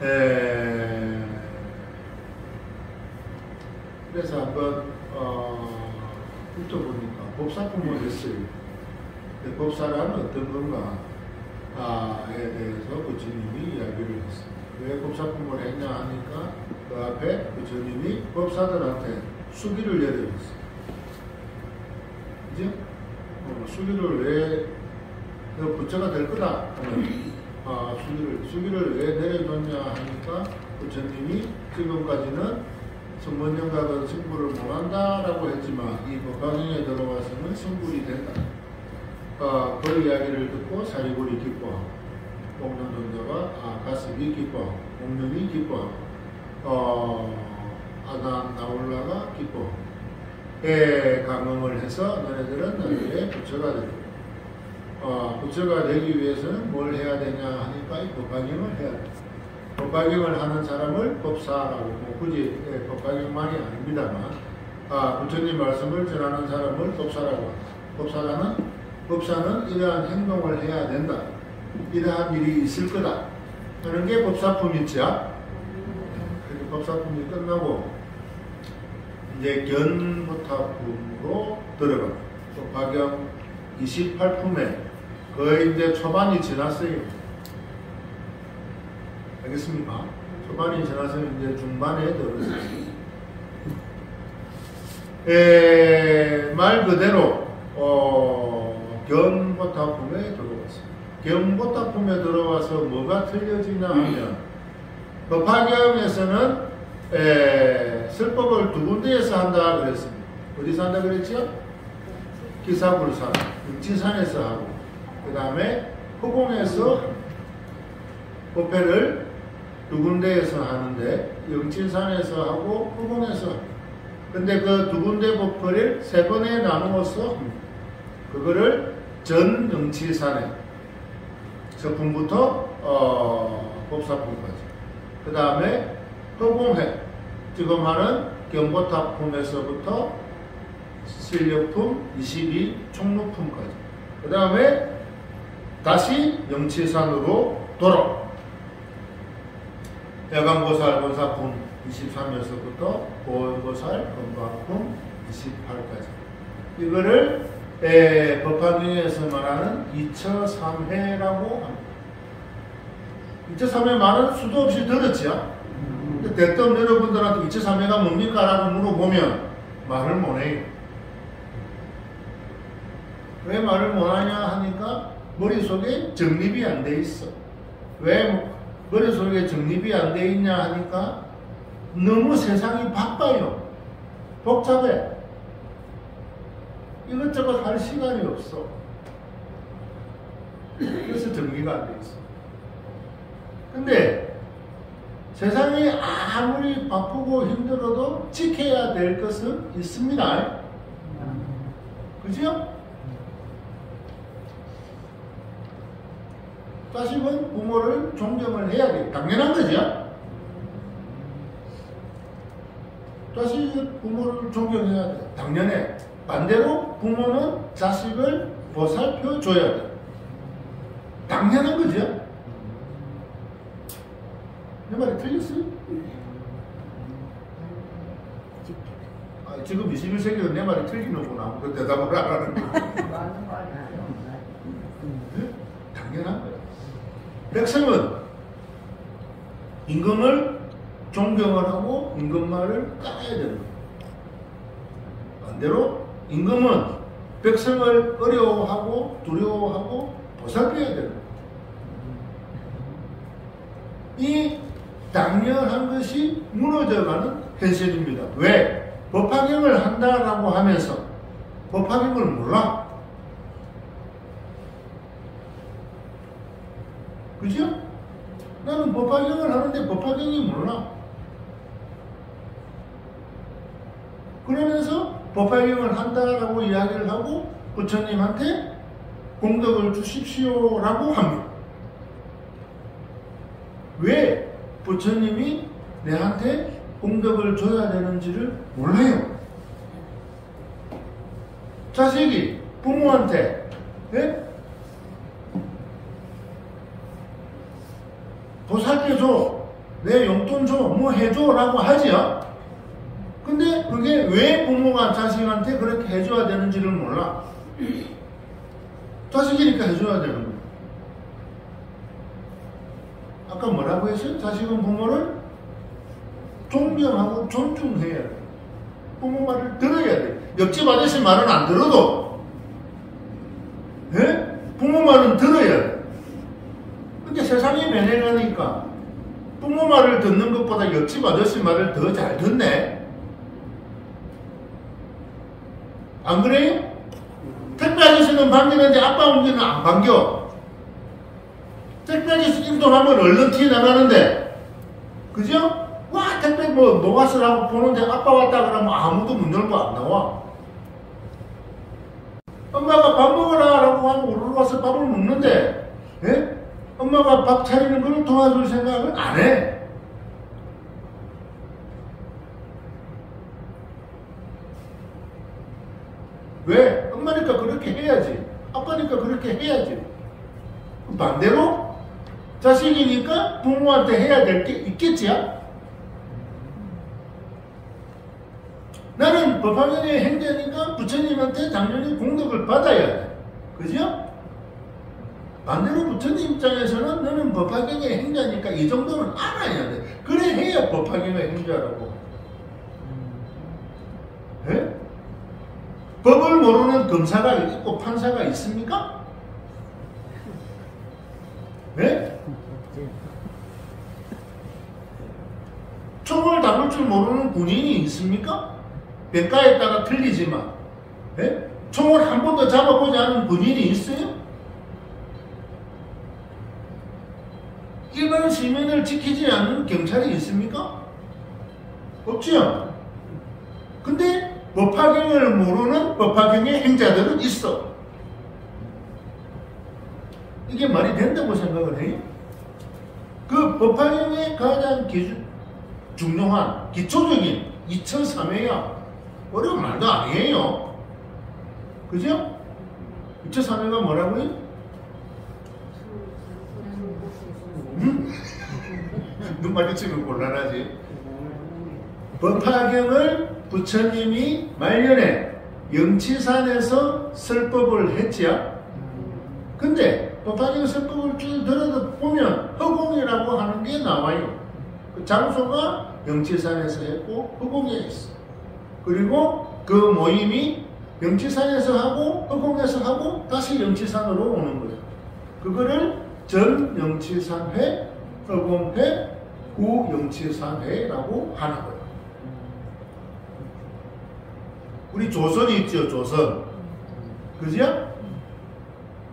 에, 그래서 한번 어, 훑어보니까 법사품을 했어요. 법사란 어떤 건가? 아에 대해서 부처님이 이야기를 했습니다. 왜 법사품을 했냐 하니까 그 앞에 부처님이 법사들한테 수기를 내려줬어요. 그죠? 어, 수기를 왜그 부처가 될 거다. 아, 수기를 수기를 왜 내려줬냐 하니까 부처님이 지금까지는 선문영각은 승부를 못한다라고 했지만 이 법방에 들어와서는 승부이 된다. 어, 그 이야기를 듣고 사리골이 기뻐하고 공론 존자가 아, 가습이 기뻐하고 공룡이 기뻐하고 어, 아단 나올라가 기뻐하고 에 감흥을 해서 너네들은 너희의 부처가 되고 어, 부처가 되기 위해서는 뭘 해야 되냐 하니까 이 법화경을 해야 돼. 법화경을 하는 사람을 법사라고 뭐 굳이 예, 법화경만이 아닙니다만 아, 부처님 말씀을 전하는 사람을 법사라고 합니다. 법사라는 법사는 이러한 행동을 해야 된다. 이러한 일이 있을 거다. 하는 게 법사품이죠. 그렇게 법사품이 끝나고 이제 견부타 품으로 들어갑니다. 법화경 28품에 거의 이제 초반이 지났어요. 알겠습니까? 초반이 지나서 이제 중반에 들어섰어요. 에, 말 그대로 어, 견보타품에 들어왔어요. 견보타품에 들어와서 뭐가 틀려지냐 하면 법화경에서는 에, 설법을 두 군데에서 한다 그랬습니다. 어디서 한다 그랬죠? 기사불산, 육지산에서 하고 그 다음에 후공에서 법회를 두 군데에서 하는데 영진산에서 하고 후공에서 근데 그 두 군데 법회를 세 번에 나누어서 그거를 전 영치산에 서품부터 어, 법사품까지. 그 다음에 허공회. 지금 하는 경보탑품에서부터 실력품 22 총무품까지. 그 다음에 다시 영치산으로 돌아. 야간보살 본사품 23에서부터 보현보살 건강품 28까지. 이거를 에, 법화경에서 말하는 2처3회라고 합니다. 2처3회 말은 수도 없이 들었죠. 근데 대뜸 여러분들한테 2처3회가 뭡니까? 라고 물어보면 말을 못해요. 왜 말을 못하냐 하니까 머릿속에 정립이 안 돼 있어. 왜 머릿속에 정립이 안 돼 있냐 하니까 너무 세상이 바빠요. 복잡해. 이것저것 할 시간이 없어. 그래서 정리가 안 돼 있어. 근데 세상이 아무리 바쁘고 힘들어도 지켜야 될 것은 있습니다. 그죠? 자식은 부모를 존경을 해야 돼. 당연한 거죠. 자식은 부모를 존경해야 돼. 당연해. 반대로 부모는 자식을 보살펴 줘야 돼. 당연한 거죠. 내 말이 틀렸어요? 아, 지금 21세기도 내 말이 틀리는구나. 그 대답을 안 하는 거. 당연한 거야. 백성은 임금을 존경을 하고 임금말을 따라야 되는 거예요. 반대로 임금은 백성을 어려워하고 두려워하고 보살펴야 되는. 이 당연한 것이 무너져가는 현실입니다. 왜? 법화경을 한다라고 하면서 법화경을 몰라. 그죠? 나는 법화경을 하는데 법화경이 몰라. 그러면서 법화경을 한다라고 이야기를 하고 부처님한테 공덕을 주십시오라고 합니다. 왜 부처님이 내한테 공덕을 줘야 되는지를 몰라요. 자식이 부모한테 예? 보살펴줘, 내 용돈 줘, 뭐 해줘 라고 하지요. 그게 왜 부모가 자식한테 그렇게 해줘야 되는지를 몰라. 자식이니까 해줘야 되는 거야. 아까 뭐라고 했어요? 자식은 부모를 존경하고 존중해야 돼. 부모 말을 들어야 돼. 옆집 아저씨 말은 안 들어도, 예? 부모 말은 들어야 돼. 근데 세상이 변해가니까 부모 말을 듣는 것보다 옆집 아저씨 말을 더 잘 듣네. 안 그래요? 택배 아저씨는 반기는데 아빠 옮기는 안 반겨. 택배 아저씨 인도하면 얼른 튀어나가는데, 그죠? 와, 택배 뭐, 뭐 왔으라고 보는데 아빠 왔다 그러면 아무도 문 열고 안 나와. 엄마가 밥 먹어라 라고 하면 우르르 와서 밥을 먹는데, 예? 엄마가 밥 차리는 걸 도와줄 생각은 안 해. 왜? 엄마니까 그렇게 해야지. 아빠니까 그렇게 해야지. 반대로 자식이니까 부모한테 해야 될 게 있겠지요? 나는 법화경의 행자니까 부처님한테 당연히 공덕을 받아야 돼. 그죠? 반대로 부처님 입장에서는 너는 법화경의 행자니까 이 정도는 알아야 돼. 그래 해야 법화경의 행자라고. 예? 법을 모르는 검사가 있고 판사가 있습니까? 네? 총을 다룰 줄 모르는 군인이 있습니까? 백가에 따라 틀리지만 네? 총을 한 번도 잡아보지 않은 군인이 있어요? 일반 시민을 지키지 않는 경찰이 있습니까? 없지요. 근데 법화경을 모르는 법화경의 행자들은 있어. 이게 말이 된다고 생각을 해요? 그 법화경의 가장 기준, 중요한 기초적인 2003회야. 어려운 말도 아니에요. 그죠? 2003회가 뭐라고요? 음? 눈 마주치면 곤란하지. 법화경을 부처님이 말년에 영치산에서 설법을 했지요. 근데 법화경 설법을 쭉 들어도 보면 허공이라고 하는 게 나와요. 그 장소가 영치산에서 했고 허공에 했어. 그리고 그 모임이 영치산에서 하고 허공에서 하고 다시 영치산으로 오는 거예요. 그거를 전 영치산회, 허공회, 후 영치산회라고 하는 거예요. 우리 조선이 있죠, 조선. 그죠?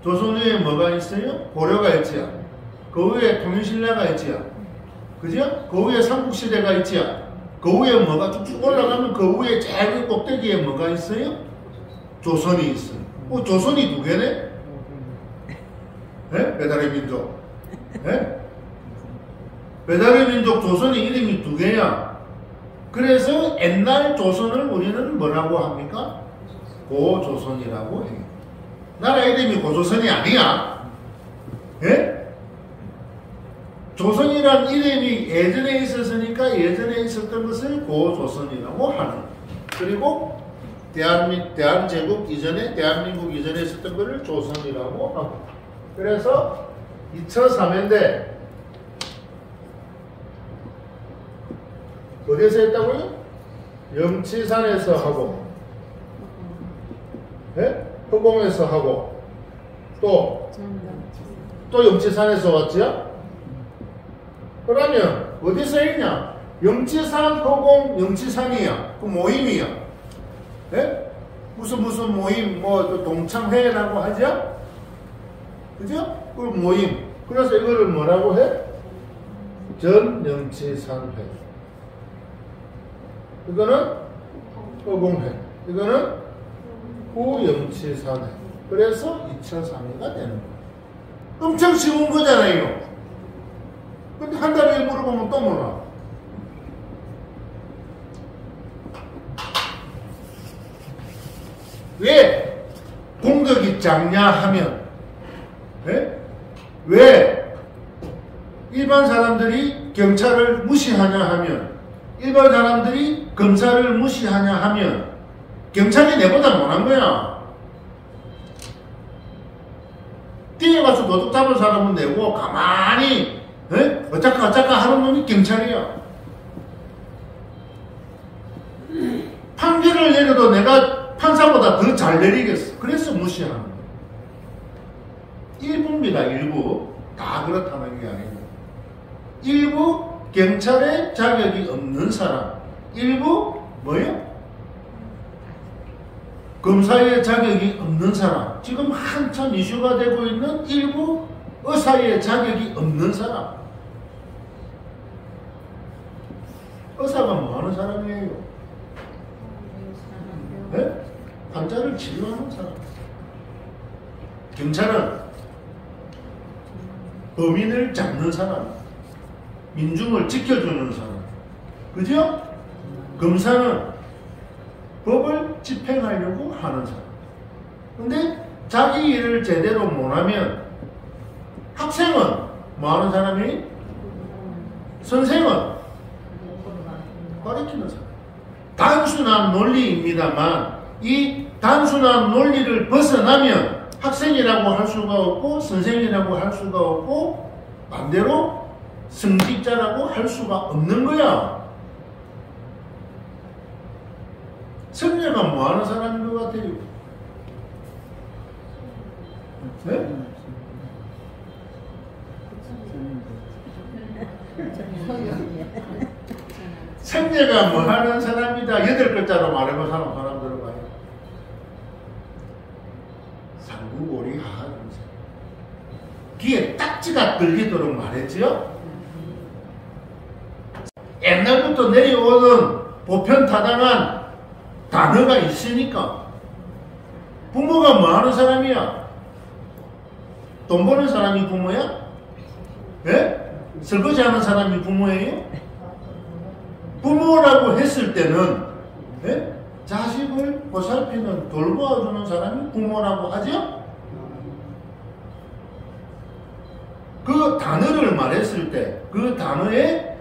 조선 위에 뭐가 있어요? 고려가 있지요. 그 위에 통일신라가 있지요. 그죠? 그 위에 삼국시대가 있지요. 그 위에 뭐가 쭉쭉 올라가면 그 위에 제일 꼭대기에 뭐가 있어요? 조선이 있어요. 어, 조선이 두 개네? 네? 배달의 민족. 네? 배달의 민족 조선이 이름이 두 개야. 그래서 옛날 조선을 우리는 뭐라고 합니까? 고조선이라고 해요. 나라 이름이 고조선이 아니야. 예? 조선이란 이름이 예전에 있었으니까 예전에 있었던 것을 고조선이라고 하는. 그리고 대한민, 대한제국 이전에, 대한민국 이전에 있었던 것을 조선이라고 하고. 그래서 2003년대 어디에서 했다고요? 영치산에서 하고, 예? 허공에서 하고, 또, 또 영치산에서 왔지요? 그러면 어디서 했냐? 영치산, 허공, 영치산이야. 그 모임이야. 예? 무슨 무슨 모임, 뭐 동창회라고 하죠? 그죠? 그 모임. 그래서 이거를 뭐라고 해? 전영치산회. 이거는 허공회. 이거는 후영치산회. 그래서 2차 상해가 되는 거예요. 엄청 쉬운 거잖아요. 근데 한 달에 물어보면 또 몰라. 왜 공격이 작냐 하면 네? 왜 일반 사람들이 경찰을 무시하냐 하면 일반 사람들이 검사를 무시하냐 하면 경찰이 내보다 못한 거야. 뛰어가서 도둑 잡은 사람은 내고 가만히 에? 어쩌까 어쩌까 하는 놈이 경찰이야. 판결을 내려도 내가 판사보다 더 잘 내리겠어. 그래서 무시하는 거야. 일부입니다. 일부. 다 그렇다는 게 아니고. 일부 경찰의 자격이 없는 사람. 일부 뭐요? 검사의 자격이 없는 사람. 지금 한참 이슈가 되고 있는 일부 의사의 자격이 없는 사람. 의사가 뭐 하는 사람이에요? 네? 환자를 치료하는 사람. 경찰은 범인을 잡는 사람. 민중을 지켜주는 사람. 그죠? 검사는 법을 집행하려고 하는 사람. 근데 자기 일을 제대로 못하면 학생은 뭐 하는 사람이? 선생은 가르치는 사람. 단순한 논리입니다만 이 단순한 논리를 벗어나면 학생이라고 할 수가 없고 선생이라고 할 수가 없고 반대로 성직자라고 할 수가 없는 거야. 성녀가 뭐 하는 사람인 것 같아요? 네? 성녀가 뭐 하는 사람이다. 여덟 글자로 말해본 사람 사람 들어봐요. 상구고리 하하면서 귀에 딱지가 들리도록 말했지요. 옛날부터 내려오는 보편타당한 단어가 있으니까 부모가 뭐 하는 사람이야? 돈 버는 사람이 부모야? 예? 설거지 하는 사람이 부모예요? 부모라고 했을 때는 예? 자식을 보살피는 돌보아주는 사람이 부모라고 하죠? 그 단어를 말했을 때 그 단어에 딱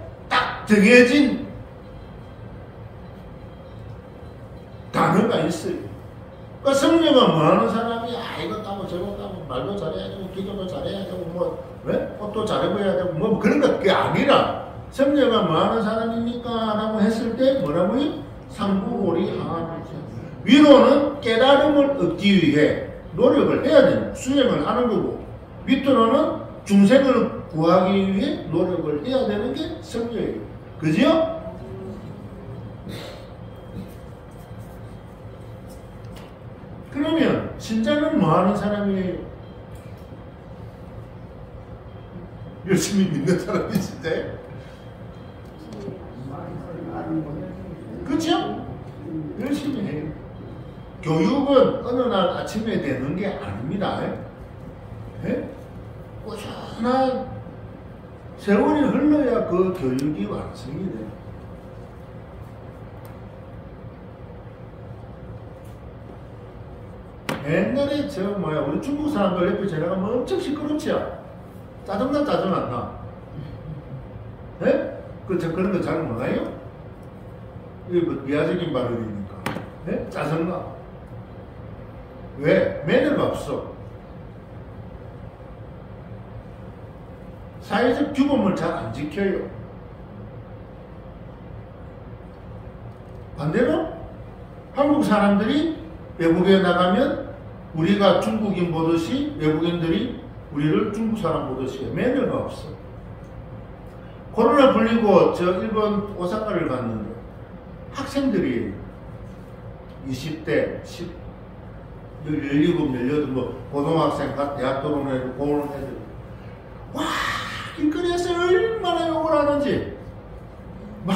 정해진 단어가 있어요. 그러니까 성녀가 뭐 하는 사람이 아 이거 따고 저거 따고 말도 잘해야 되고 기도도 잘해야 되고 뭐 왜? 옷도 잘 입어야 되고 뭐 그런 게 아니라 성녀가 뭐 하는 사람입니까? 라고 했을 때 뭐라고요? 상부오리 하하는 위로는 깨달음을 얻기 위해 노력을 해야 되는 수행을 하는 거고 밑으로는 중생을 구하기 위해 노력을 해야 되는 게 성녀예요. 그죠? 그러면 신자는 뭐 하는 사람이에요? 열심히 믿는 사람이 진짜예요? 그렇죠? 열심히 해요. 교육은 어느 날 아침에 되는 게 아닙니다. 예? 꾸준한 세월이 흘러야 그 교육이 완성이 돼요. 옛날에 저 뭐야 우리 중국 사람들 옆에 지나가면 엄청 시끄럽지요. 짜증나 짜증 안 나. 네? 그저 그런 거 잘 몰라요? 이게 뭐 미아적인 발언이니까. 네? 짜증나. 왜? 매너가 없어. 사회적 규범을 잘 안 지켜요. 반대로 한국 사람들이 외국에 나가면 우리가 중국인 보듯이 외국인들이 우리를 중국 사람 보듯이 매너가 없어. 코로나 불리고 저 일본 오사카를 갔는데 학생들이 20대, 10, 17, 18, 뭐 고등학생, 대학 들어오는 고는 애들 와 길거리에서 얼마나 욕을 하는지 막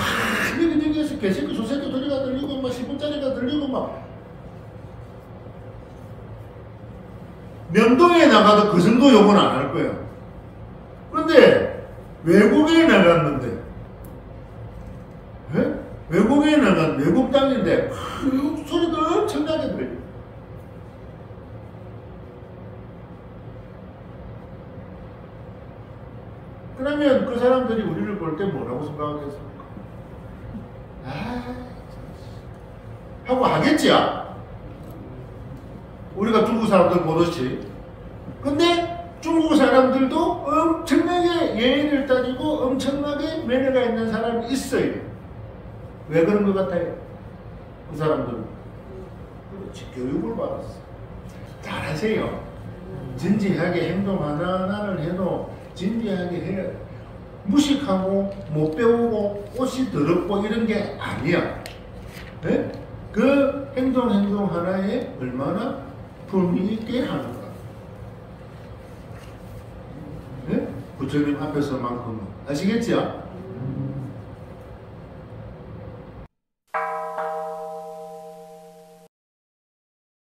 여기저기에서 개새끼 소새끼 소리가 들리고 막 10분짜리가 들리고 막 명동에 나가도 그 정도 욕은 안 할 거예요. 그런데 외국에 나갔는데, 예? 외국에 나간 외국 땅인데 그 소리가 엄청나게 들려. 그러면 그 사람들이 우리를 볼 때 뭐라고 생각하겠습니까? 아, 참. 하고 하겠지야. 우리가 중국 사람들 보듯이. 근데 중국 사람들도 엄청나게 예의를 따지고 엄청나게 매너가 있는 사람이 있어요. 왜 그런 것 같아요? 그 사람들은. 그렇지, 교육을 받았어. 잘하세요. 진지하게 행동 하나하나를 해도 진지하게 해야 돼. 무식하고 못 배우고 옷이 더럽고 이런 게 아니야. 예? 그 행동 행동 하나에 얼마나 품위 있게 하는가. 예? 부처님 앞에서만큼은 아시겠죠?